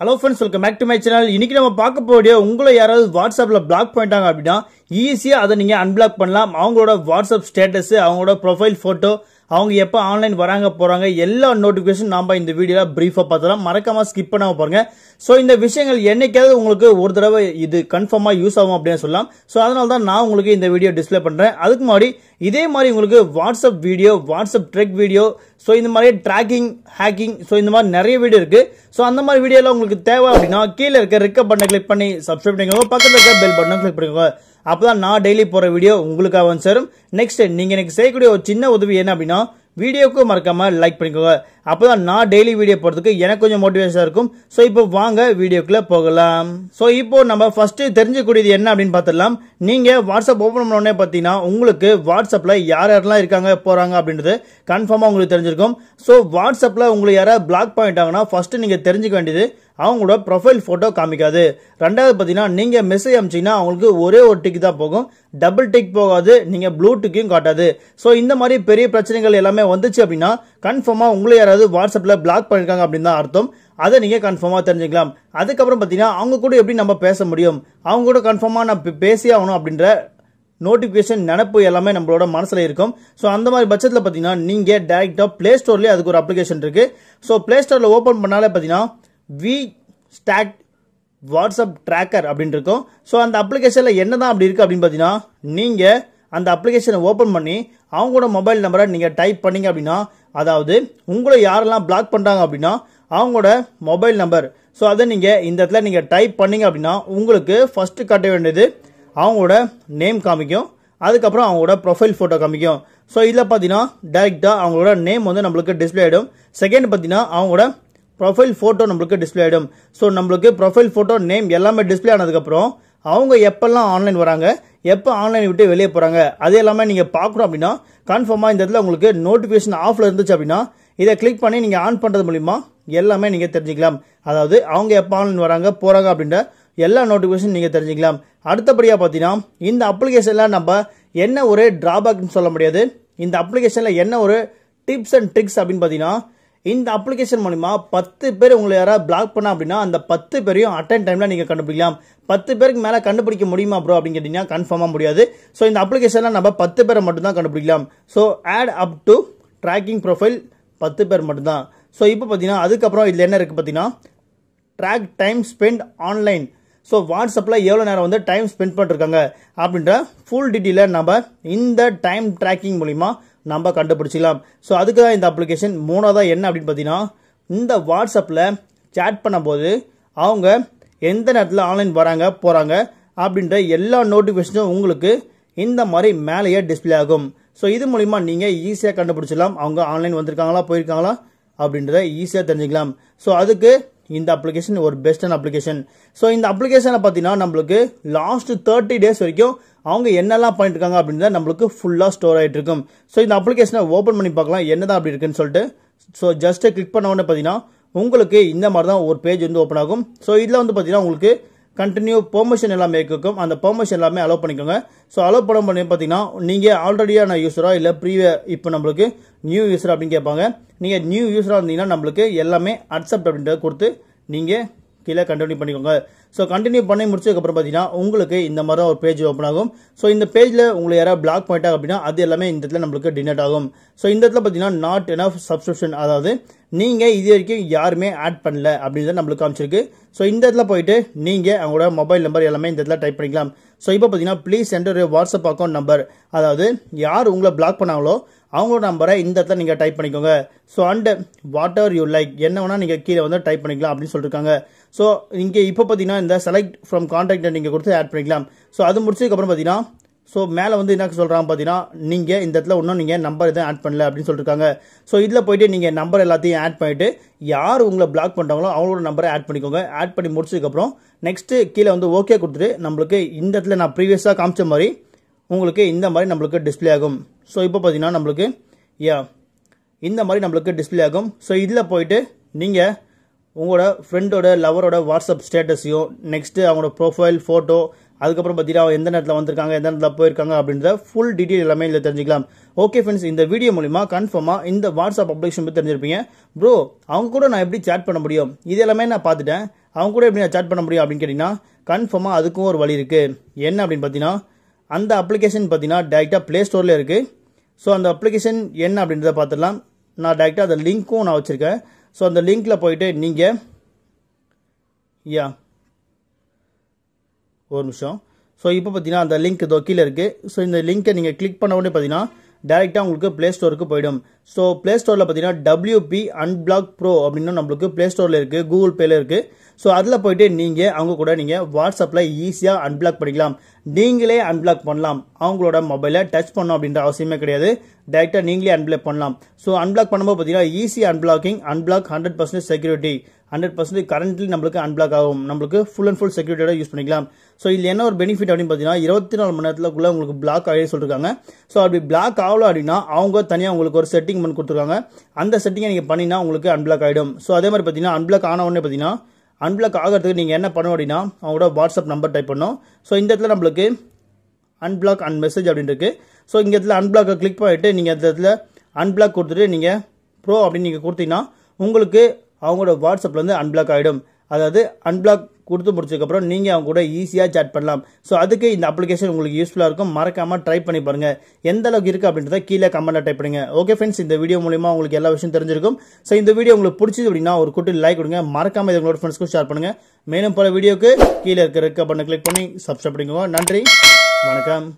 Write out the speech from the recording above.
Hello friends welcome back to my channel இன்னைக்கு நம்ம பார்க்க போடிய உங்களை யாராவது வாட்ஸ்அப்பில் பிளாக் பண்ணிட்டாங்க அப்படின்னா ஈஸியாக அதை நீங்கள் அன்பிளாக் பண்ணலாம். அவங்களோட வாட்ஸ்அப் ஸ்டேட்டஸு அவங்களோட ப்ரொஃபைல் ஃபோட்டோ அவங்க எப்போ ஆன்லைன் வராங்க போகிறாங்க எல்லா நோட்டிஃபிகேஷன் நாம் இந்த வீடியோவில் ப்ரீஃபாக பார்த்தலாம் மறக்காமல் ஸ்கிப் பண்ணாமல் பாருங்கள் ஸோ இந்த விஷயங்கள் என்னைக்காவது உங்களுக்கு ஒரு தடவை இது கன்ஃபார்மாக யூஸ் ஆகும் அப்படின்னு சொல்லலாம். ஸோ அதனால தான் நான் உங்களுக்கு இந்த வீடியோ டிஸ்ப்ளே பண்ணுறேன் அதுக்கு முன்னாடி இதே மாதிரி உங்களுக்கு WhatsApp video WhatsApp track video so இந்த மாதிரி ட்ராக்கிங் ஹேக்கிங் ஸோ இந்த மாதிரி நிறைய வீடியோ இருக்குது ஸோ அந்த மாதிரி வீடியோலாம் உங்களுக்கு தேவை அப்படின்னா கீழே இருக்க ரிக்க பட்டனை கிளிக் பண்ணி சப்ஸ்கிரைப் பண்ணிக்கோங்க. பக்கத்தில் இருக்க பெல் பட்டனை கிளிக் பண்ணிக்கோங்க. அப்பதான் நான் டெய்லி போற வீடியோ உங்களுக்காக வந்து சேரும். நெக்ஸ்ட் நீங்க எனக்கு செய்யக்கூடிய ஒரு சின்ன உதவி என்ன அப்படின்னா வீடியோக்கு மறக்காம லைக் பண்ணிக்கோங்க. அப்பதான் நான் டெய்லி வீடியோ போறதுக்கு எனக்கு கொஞ்சம் மோட்டிவேஷனா இருக்கும். ஸோ இப்போ வாங்க வீடியோக்குள்ள போகலாம். ஸோ இப்போ நம்ம ஃபர்ஸ்ட் தெரிஞ்சுக்கூடியது என்ன அப்படின்னு பார்த்துடலாம். நீங்க வாட்ஸ்அப் ஓப்பன் பண்ண உடனே பார்த்தீங்கன்னா உங்களுக்கு வாட்ஸ்அப்ல யார் யாரெல்லாம் இருக்காங்க போறாங்க அப்படின்றது கன்ஃபார்மா உங்களுக்கு தெரிஞ்சிருக்கும். ஸோ வாட்ஸ்அப்ல உங்களுக்கு யாராவது பிளாக் பண்ணிட்டாங்கன்னா ஃபர்ஸ்ட் நீங்க தெரிஞ்சுக்க வேண்டியது அவங்களோட ப்ரொஃபைல் ஃபோட்டோ காமிக்காது. ரெண்டாவது பார்த்தீங்கன்னா நீங்கள் மெசேஜ் அமிச்சிங்கன்னா அவங்களுக்கு ஒரே ஒரு டிக் தான் போகும். டபுள் டிக் போகாது. நீங்கள் ப்ளூ டிக்கையும் காட்டாது. ஸோ இந்த மாதிரி பெரிய பிரச்சனைகள் எல்லாமே வந்துச்சு அப்படின்னா கன்ஃபார்மாக உங்களை யாராவது வாட்ஸ்அப்பில் பிளாக் பண்ணியிருக்காங்க அப்படின்னு தான் அர்த்தம். அதை நீங்கள் கன்ஃபார்மாக தெரிஞ்சுக்கலாம். அதுக்கப்புறம் பார்த்தீங்கன்னா அவங்க கூட எப்படி நம்ம பேச முடியும்? அவங்க கூட கன்ஃபார்மாக நான் பேசியே ஆகணும் அப்படின்ற நோட்டிஃபிகேஷன் நினப்பு எல்லாமே நம்மளோட மனசில் இருக்கும். ஸோ அந்த மாதிரி பட்சத்தில் பார்த்தீங்கன்னா நீங்கள் டேரெக்டாக ப்ளே ஸ்டோர்லேயே அதுக்கு ஒரு அப்ளிகேஷன் இருக்குது ஸோ ப்ளே ஸ்டோரில் ஓப்பன் பண்ணாலே பார்த்தீங்கன்னா வி ஸ்டாக் வாட்ஸ்அப் ட்ராக்கர் அப்படின்னு இருக்கும் ஸோ அந்த அப்ளிகேஷனில் என்ன தான் அப்படி இருக்குது அப்படின்னு பார்த்தீங்கன்னா நீங்கள் அந்த அப்ளிகேஷனை ஓப்பன் பண்ணி அவங்களோட மொபைல் நம்பரை நீங்கள் டைப் பண்ணீங்க அப்படின்னா அதாவது உங்களை யாரெல்லாம் பிளாக் பண்ணுறாங்க அப்படின்னா அவங்களோட மொபைல் நம்பர் ஸோ அதை நீங்கள் இந்த இடத்துல நீங்கள் டைப் பண்ணீங்க அப்படின்னா உங்களுக்கு ஃபஸ்ட்டு காட்ட வேண்டியது அவங்களோட நேம் காமிக்கும். அதுக்கப்புறம் அவங்களோட ப்ரொஃபைல் ஃபோட்டோ காமிக்கும். ஸோ இதில் பார்த்தீங்கன்னா டேரெக்டாக அவங்களோட நேம் வந்து நம்மளுக்கு டிஸ்ப்ளே ஆகிடும் செகண்ட் பார்த்தீங்கன்னா அவங்களோட ப்ரொஃபைல் ஃபோட்டோ நம்மளுக்கு டிஸ்ப்ளே ஆகிடும் ஸோ நம்மளுக்கு ப்ரொஃபைல் ஃபோட்டோ நேம் எல்லாமே டிஸ்ப்ளே ஆனதுக்கப்புறம் அவங்க எப்பெல்லாம் ஆன்லைன் வராங்க எப்போ ஆன்லைன் விட்டு வெளியே போகிறாங்க அது எல்லாமே நீங்கள் பார்க்கணும் அப்படின்னா கன்ஃபார்மாக இந்த இடத்துல உங்களுக்கு நோட்டிஃபிகேஷன் ஆஃபில் இருந்துச்சு அப்படின்னா இதை கிளிக் பண்ணி நீங்கள் ஆன் பண்ணுறது மூலிமா எல்லாமே நீங்கள் தெரிஞ்சுக்கலாம். அதாவது அவங்க எப்போ ஆன்லைன் வராங்க போகிறாங்க அப்படின்ற எல்லா நோட்டிஃபிகேஷன் நீங்கள் தெரிஞ்சுக்கலாம். அடுத்தபடியாக பார்த்தீங்கன்னா இந்த அப்ளிகேஷனில் நம்ம என்ன ஒரு ட்ராபேக்னு சொல்ல முடியாது. இந்த அப்ளிகேஷனில் என்ன ஒரு டிப்ஸ் அண்ட் ட்ரிக்ஸ் அப்படின்னு பார்த்தீங்கன்னா இந்த அப்ளிகேஷன் மூலிமா பத்து பேர் உங்களை யாராவது பிளாக் பண்ணா அப்படின்னா அந்த பத்து பேரையும் அட்டன் டைமில் நீங்கள் கண்டுபிடிக்கலாம். பத்து பேருக்கு மேலே கண்டுபிடிக்க முடியுமா ப்ரோ அப்படின்னு கேட்டிங்கன்னா கன்ஃபார்மாக முடியாது. ஸோ இந்த அப்ளிகேஷனில் நம்ம பத்து பேரை மட்டும்தான் கண்டுபிடிக்கலாம். So add up to tracking profile பத்து பேர் மட்டும்தான். ஸோ இப்போ பார்த்தீங்கன்னா அதுக்கப்புறம் இதில் என்ன இருக்குது பார்த்தீங்கன்னா track time spend online so வாட்ஸ்அப்பில் எவ்வளோ நேரம் வந்து டைம் ஸ்பெண்ட் பண்ணிருக்காங்க அப்படின்ற ஃபுல் டீட்டெயிலை நம்ம இந்த டைம் ட்ராக்கிங் மூலிமா நம்ம கண்டுபிடிச்சிக்கலாம் ஸோ அதுக்கு தான் இந்த அப்ளிகேஷன் மூணாவதாக என்ன அப்படின்னு பார்த்தீங்கன்னா இந்த வாட்ஸ்அப்பில் சேட் பண்ணும்போது அவங்க எந்த நேரத்தில் ஆன்லைன் வராங்க போகிறாங்க அப்படின்ற எல்லா நோட்டிஃபிகேஷனும் உங்களுக்கு இந்த மாதிரி மேலேயே டிஸ்ப்ளே ஆகும். ஸோ இது மூலிமா நீங்கள் ஈஸியாக கண்டுபிடிச்சிடலாம். அவங்க ஆன்லைன் வந்திருக்காங்களா போயிருக்காங்களா அப்படின்றத ஈஸியாக தெரிஞ்சுக்கலாம். ஸோ அதுக்கு இந்த அப்ளிகேஷன் ஒரு பெஸ்டான அப்ளிகேஷன் ஸோ இந்த அப்ளிகேஷனை பார்த்தீங்கன்னா நம்மளுக்கு லாஸ்ட் தேர்ட்டி டேஸ் வரைக்கும் அவங்க என்னெல்லாம் பண்ணிட்டு இருக்காங்க அப்படின்றத நம்மளுக்கு ஃபுல்லாக ஸ்டோர் ஆகிட்டு இருக்கும் ஸோ இந்த அப்ளிகேஷனை ஓப்பன் பண்ணி பார்க்கலாம் என்னதான் அப்படி இருக்குன்னு சொல்லிட்டு. ஸோ ஜஸ்ட்டு கிளிக் பண்ண உடனே பார்த்தீங்கன்னா உங்களுக்கு இந்த மாதிரி தான் ஒரு பேஜ் வந்து ஓப்பன் ஆகும். ஸோ இதில் வந்து பார்த்தீங்கன்னா உங்களுக்கு கண்டினியூ பெர்மிஷன் எல்லாமே இருக்கும். அந்த பெர்மிஷன் எல்லாமே அலோவ் பண்ணிக்கோங்க. ஸோ அலோவ் பண்ண பண்ணி பார்த்தீங்கன்னா நீங்கள் ஆல்ரெடியான யூஸரா இல்லை ப்ரீவிய இப்போ நம்மளுக்கு நியூ யூஸர் அப்படின்னு கேட்பாங்க. நீங்கள் நியூ யூஸராக இருந்தீங்கன்னா நம்மளுக்கு எல்லாமே அக்செப்ட் அப்படின்றத கொடுத்து நீங்கள் கீழே கண்டினியூ பண்ணிக்கோங்க. ஸோ கண்டினியூ பண்ணி முடிச்சதுக்கப்புறம் பார்த்தீங்கன்னா உங்களுக்கு இந்த மாதிரி தான் ஒரு பேஜ் ஓப்பன் ஆகும். ஸோ இந்த பேஜில் உங்களை யாராவது பிளாக் பண்ணிட்டாங்க அப்படின்னா அது எல்லாமே இந்த இடத்துல நம்மளுக்கு டினேட் ஆகும். ஸோ இந்த இடத்துல பார்த்தீங்கன்னா நாட் எனஃப் சப்ஸ்கிரிப்ஷன் அதாவது நீங்கள் இது வரைக்கும் யாருமே ஆட் பண்ணல அப்படின்றத நம்மளுக்கு காமிச்சிருக்கு. ஸோ இந்த இடத்துல போயிட்டு நீங்கள் அவங்களோட மொபைல் நம்பர் எல்லாமே இந்த இடத்துல டைப் பண்ணிக்கலாம். ஸோ இப்போ பார்த்தீங்கன்னா please enter WhatsApp account number அதாவது யார் உங்களை பிளாக் பண்ணாங்களோ அவங்களோட நம்பரை இந்த இடத்துல நீங்கள் டைப் பண்ணிக்கோங்க. So and whatever you like என்ன வேணால் நீங்கள் கீழே வந்து டைப் பண்ணிக்கலாம் அப்படின்னு சொல்லியிருக்காங்க ஸோ இங்கே இப்போ பார்த்தீங்கன்னா இந்த செலக்ட் ஃப்ரம் கான்டாக்டை நீங்கள் கொடுத்து ஆட் பண்ணிக்கலாம். ஸோ அது முடிச்சதுக்கப்புறம் பார்த்தீங்கன்னா ஸோ மேலே வந்து என்ன சொல்கிறாங்க பார்த்தீங்கன்னா நீங்கள் இந்த இடத்துல இன்னும் நீங்கள் நம்பர் எதுவும் ஆட் பண்ணல அப்படின்னு சொல்லியிருக்காங்க ஸோ இதில் போயிட்டு நீங்கள் நம்பர் எல்லாத்தையும் ஆட் பண்ணிவிட்டு யார் உங்களை பிளாக் பண்ணுறாங்களோ அவங்களோட நம்பரை ஆட் பண்ணிக்கோங்க. ஆட் பண்ணி முடிச்சதுக்கப்புறம் நெக்ஸ்ட்டு கீழே வந்து ஓகே கொடுத்துட்டு நம்மளுக்கு இந்த இடத்துல நான் ப்ரீவியஸாக காமிச்ச மாதிரி உங்களுக்கு இந்த மாதிரி நம்மளுக்கு டிஸ்ப்ளே ஆகும். ஸோ இப்போ பார்த்தீங்கன்னா நம்மளுக்கு யா இந்த மாதிரி நம்மளுக்கு டிஸ்ப்ளே ஆகும். ஸோ இதில் போயிட்டு நீங்கள் உங்களோட ஃப்ரெண்டோட லவரோட வாட்ஸ்அப் ஸ்டேட்டஸையும் நெக்ஸ்ட்டு அவங்களோட ப்ரொஃபைல் ஃபோட்டோ அதுக்கப்புறம் பார்த்தீங்கன்னா அவங்க எந்த நேரத்தில் வந்திருக்காங்க எந்த நேரத்தில் போயிருக்காங்க அப்படின்ற ஃபுல் டீட்டெயில் எல்லாமே இதில் தெரிஞ்சுக்கலாம். ஓகே ஃப்ரெண்ட்ஸ் இந்த வீடியோ மூலிமா கன்ஃபார்மாக இந்த வாட்ஸ்அப் அப்ளிகேஷன் பற்றி தெரிஞ்சிருப்பீங்க. ப்ரோ அவங்க கூட நான் எப்படி சேட் பண்ண முடியும்? இது எல்லாமே நான் பார்த்துட்டேன். அவங்க கூட எப்படி நான் சேட் பண்ண முடியும் அப்படின்னு கேட்டிங்கன்னா கன்ஃபார்மாக அதுக்கும் ஒரு வழி இருக்குது என்ன அப்படின்னு பார்த்தீங்கன்னா அந்த அப்ளிகேஷன் பார்த்தீங்கன்னா டேரெக்டாக ப்ளே ஸ்டோரில் இருக்குது ஸோ அந்த அப்ளிகேஷன் என்ன அப்படின்றத பார்த்துடலாம் நான் டேரெக்டாக அந்த லிங்க்கும் நான் வச்சுருக்கேன். ஸோ அந்த லிங்க்கில் போயிட்டு நீங்கள் யா ஒரு நிமிஷம். ஸோ இப்போ பார்த்தீங்கன்னா அந்த லிங்க் தொக்கியில் இருக்குது ஸோ இந்த லிங்க்கை நீங்கள் கிளிக் பண்ண உடனே பார்த்தீங்கன்னா டேரெக்டாக உங்களுக்கு ப்ளே ஸ்டோருக்கு போயிடும். ஸோ ப்ளே ஸ்டோரில் பார்த்தீங்கன்னா டபிள்யூபி அன்பிளாக் ப்ரோ அப்படின்னு நம்மளுக்கு ப்ளே ஸ்டோரில் இருக்குது கூகுள் பேல இருக்குது ஸோ அதில் போயிட்டு நீங்கள் அவங்க கூட நீங்கள் வாட்ஸ்அப்பில் ஈஸியாக அன்பிளாக் பண்ணிக்கலாம். நீங்களே அன்பிளாக் பண்ணலாம். அவங்களோட மொபைலை டச் பண்ணணும் அப்படின்ற அவசியமே கிடையாது. டேரெக்டாக நீங்களே அன்பிளாக் பண்ணலாம். ஸோ அன்பிளாக் பண்ணும்போது பார்த்தீங்கன்னா easy unblocking unblock hundred percentage security hundred percentage currently நம்மளுக்கு அன்பிளாக் ஆகும். நம்மளுக்கு ஃபுல் அண்ட் ஃபுல் செக்யூரிட்டியோட யூஸ் பண்ணிக்கலாம். ஸோ இதில் என்ன ஒரு பெனிஃபிட் அப்படின்னு பார்த்தீங்கன்னா இருபத்தி நாலு மணி நேரத்துக்குள்ள உங்களுக்கு பிளாக் ஆகி சொல்லிருக்காங்க. ஸோ அப்படி பிளாக் ஆகல அப்படின்னா அவங்க தனியாக உங்களுக்கு ஒரு செட்டிங் பண்ணி கொடுத்துருக்காங்க. அந்த செட்டிங்கை நீங்கள் பண்ணினா உங்களுக்கு அன்பிளாக் ஆகிடும் ஸோ அதே மாதிரி பார்த்தீங்கன்னா அன்பிளாக் ஆன உடனே பார்த்தீங்கன்னா அன்பிளாக் ஆகிறதுக்கு நீங்கள் என்ன பண்ணணும் அப்படின்னா அவங்களோட வாட்ஸ்அப் நம்பர் டைப் பண்ணணும். ஸோ இந்த இடத்துல நம்மளுக்கு அன்பிளாக் அண்ட் மெசேஜ் அப்படின்னு இருக்குது ஸோ இங்கே இடத்துல அன்பிளாக்கை கிளிக் பண்ணிவிட்டு நீங்கள் இந்த இடத்துல அன்பிளாக் கொடுத்துட்டு நீங்கள் ப்ரோ அப்படின்னு நீங்கள் கொடுத்தீங்கன்னா உங்களுக்கு அவங்களோட வாட்ஸ்அப்லேருந்து அன்பிளாக் ஆகிடும் அதாவது அன்பிளாக் கொடுத்து முடிச்சதுக்கப்புறம் நீங்கள் அவங்க கூட ஈஸியாக சேட் பண்ணலாம். ஸோ அதுக்கு இந்த அப்ளிகேஷன் உங்களுக்கு யூஸ்ஃபுல்லாக இருக்கும். மறக்காமல் ட்ரை பண்ணி பாருங்கள் எந்த அளவுக்கு இருக்குது அப்படின்றத கீழே கமெண்ட்டில் டைப் பண்ணுங்க. ஓகே ஃப்ரெண்ட்ஸ் இந்த வீடியோ மூலிமா உங்களுக்கு எல்லா விஷயம் தெரிஞ்சிருக்கும். ஸோ இந்த வீடியோ உங்களுக்கு பிடிச்சது அப்படின்னா ஒரு குட்டி லைக் கொடுங்க. மறக்காமல் இது உங்களோட ஃப்ரெண்ட்ஸ்க்கும் ஷேர் பண்ணுங்கள் மேலும் பல வீடியோக்கு கீழே இருக்க பண்ண கிளிக் பண்ணி சப்ஸ்கிரைப் பண்ணிக்கோங்க. நன்றி. வணக்கம்.